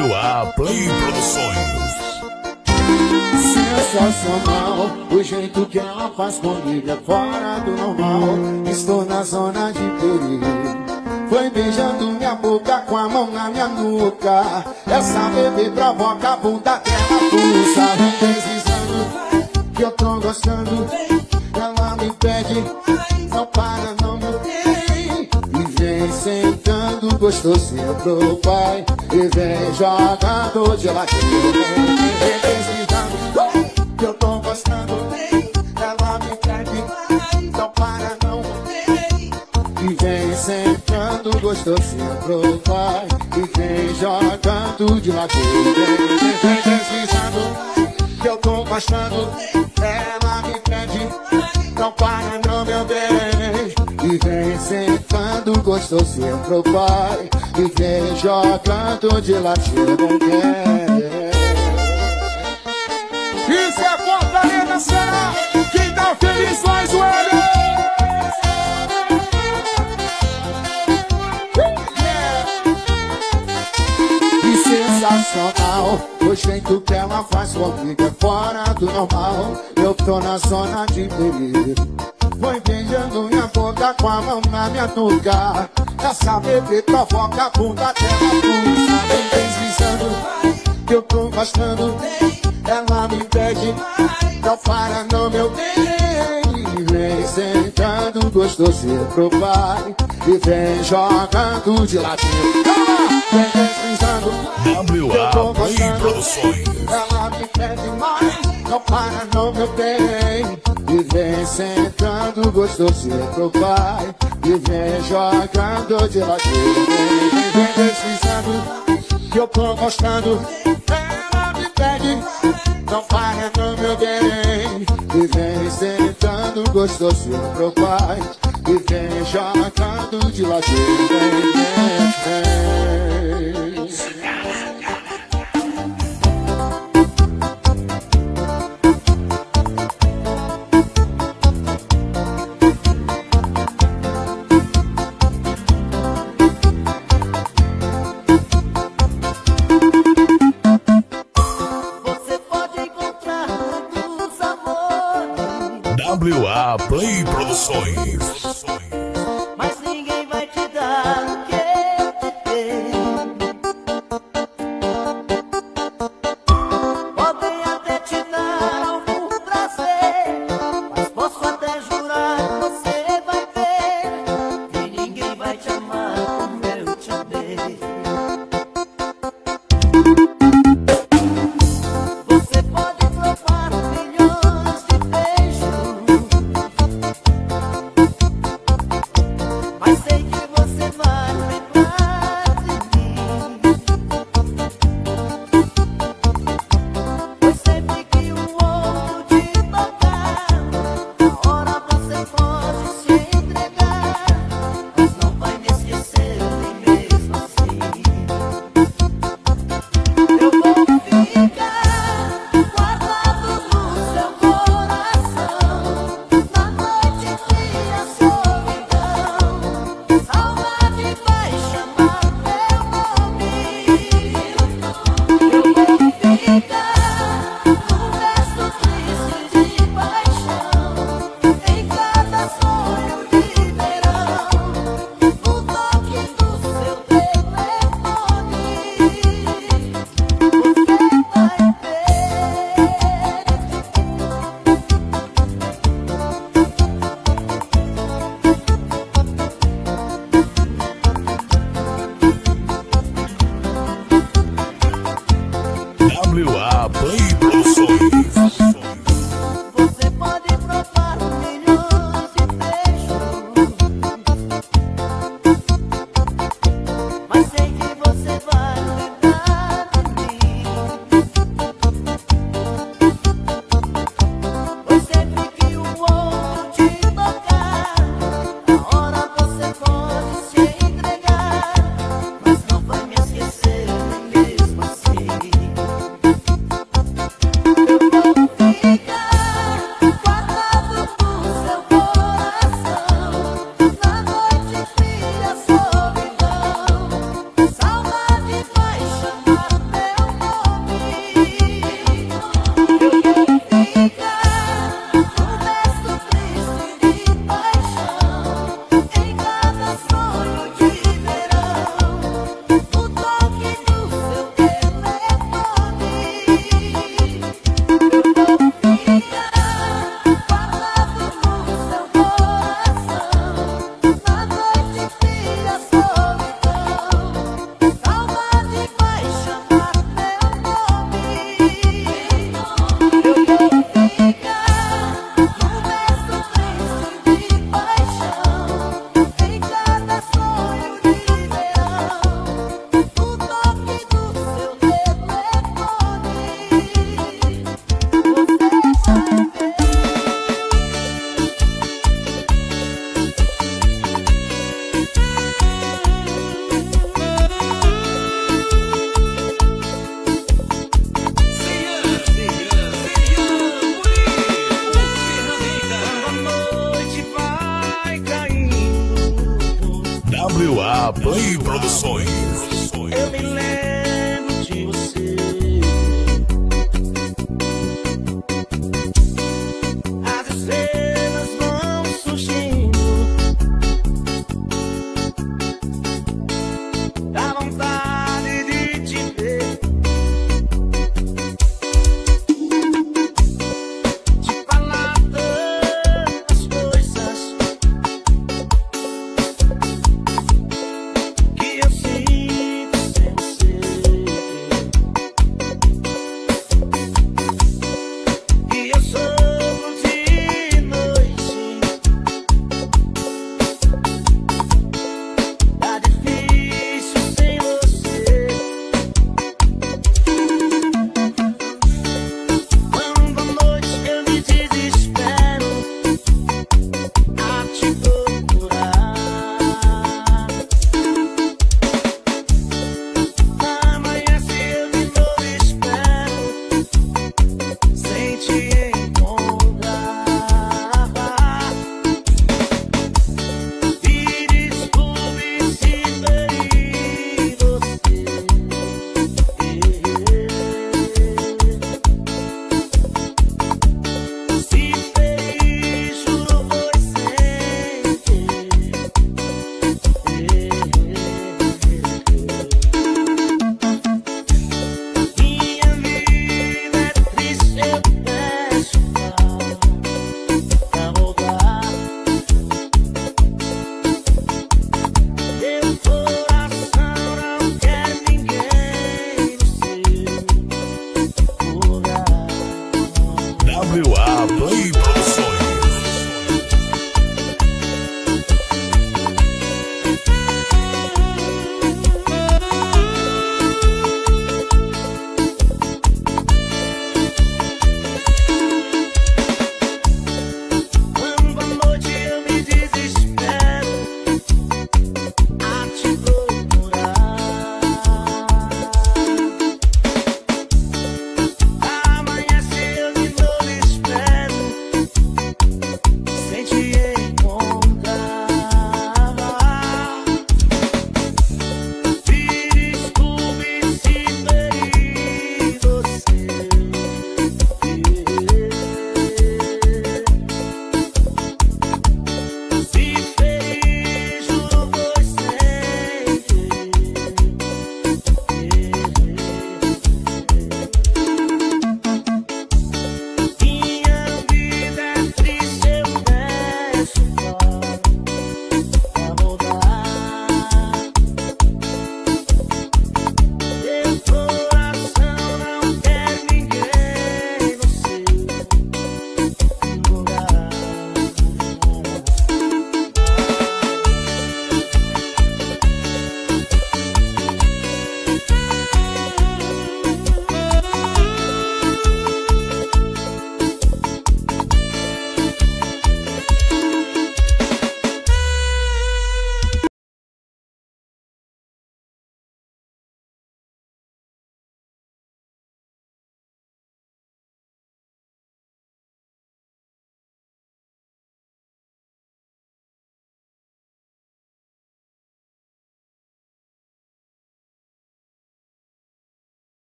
WA Play Produções. Sensacional, o jeito que ela faz comigo é fora do normal. Estou na zona de perigo. Foi beijando minha boca com a mão na minha nuca. Essa bebê provoca a bunda dela, pulsa, deslizando. Que eu tô gostando, ela me pede, não para, não sentando gostosinho pro pai. E vem jogando de vem deslizando. Que eu tô gostando, ela me pede, não para, não. E vem sentando gostosinho pro pai E vem jogando de vem deslizando Que eu tô gostando Ela me pede Não para não, meu bem E vem sentando gostosinho pro pai E vem jogando de ladinho Isso é Fortaleza, Ceará. Quem tá feliz faz o L. Que sensacional O jeito que ela faz comigo é fora do normal Eu tô na zona de perigo Foi beijando minha boca com a mão na minha nuca. Essa bebê provoca a bunda dela pulsa Vem deslizando. Que eu tô gostando Ela me pede. Não para não meu bem. Vem sentando gostosinho pro pai. E vem jogando de ladinho. Vem deslizando. WA Play Produções. ela me pede mais, não para não meu bem E vem sentando gostosinho pro pai. E vem jogando de ladinho Vem, vem, vem deslizando, que eu tô gostando. Ela me pede, não para não meu bem. E vem sentando gostosinho pro pai. E vem jogando de ladinho Vem, vem, vem Play Produções.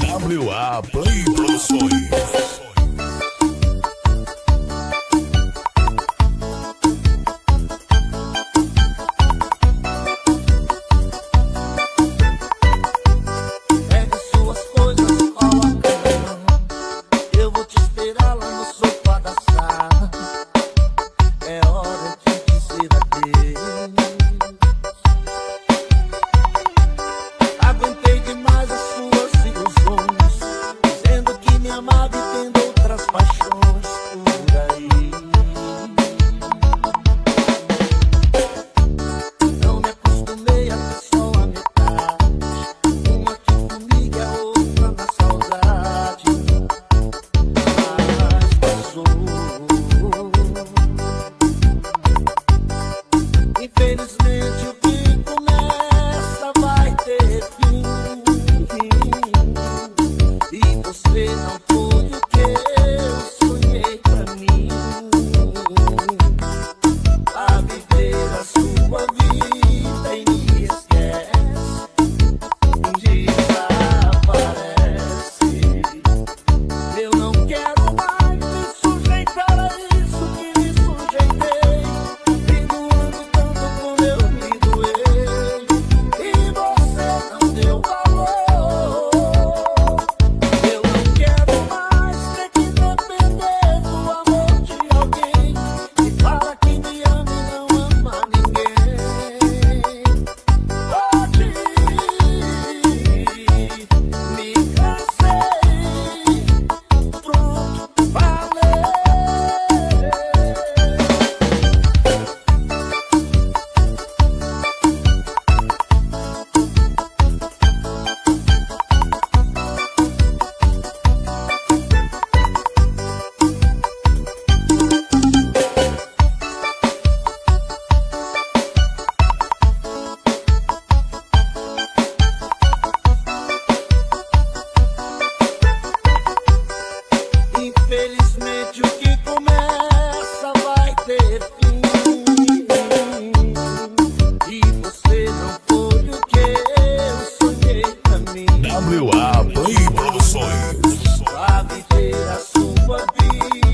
WA Play Produções. Papo e Produções. Suave ter a sua vida.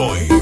O